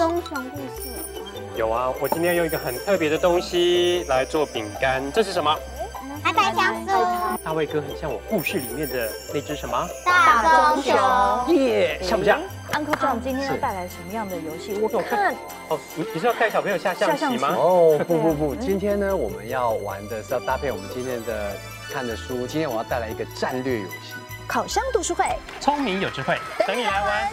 棕熊故事有。有啊，我今天用一个很特别的东西来做饼干，这是什么？海白香酥，大卫哥很像我故事里面的那只什么？大棕熊。耶，像不像？Uncle John 今天要带来什么样的游戏？我看哦，你你是要带小朋友下象棋吗？哦，不不不，今天呢，我们要玩的是要搭配我们今天的看的书。今天我要带来一个战略游戏。烤箱读书会，聪明有智慧，等你来玩。